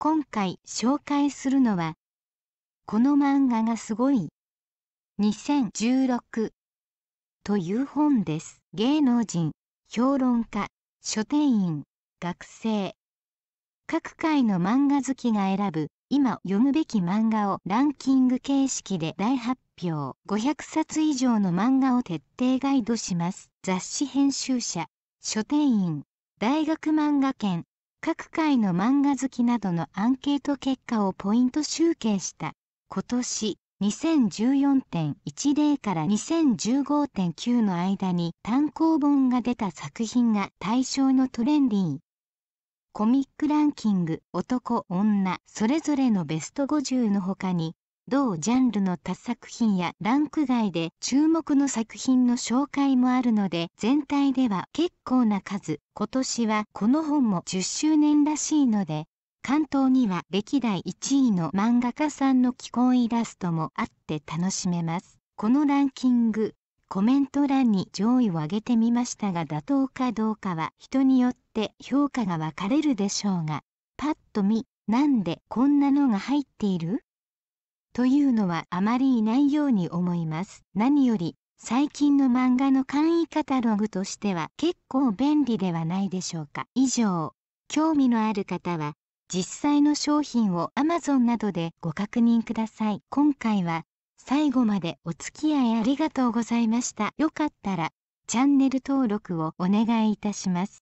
今回紹介するのは、この漫画がすごい2016という本です。芸能人、評論家、書店員、学生、各界の漫画好きが選ぶ今読むべき漫画をランキング形式で大発表。500冊以上の漫画を徹底ガイドします。雑誌編集者書店員。大学漫画研。各界の漫画好きなどのアンケート結果をポイント集計した。今年2014.10から2015.9の間に単行本が出た作品が対象のトレンディー。コミックランキング男女それぞれのベスト50の他に同ジャンルの他作品やランク外で注目の作品の紹介もあるので全体では結構な数。今年はこの本も10周年らしいので関東には歴代1位の漫画家さんの基本イラストもあって楽しめます。このランキングコメント欄に上位を挙げてみましたが妥当かどうかは人によって評価が分かれるでしょうが。パッと見なんでこんなのが入っている？というのはあまりいないように思います何より最近の漫画の簡易カタログとしては結構便利ではないでしょうか以上興味のある方は実際の商品を Amazon などでご確認ください。今回は最後までお付き合いありがとうございました。よかったらチャンネル登録をお願いいたします。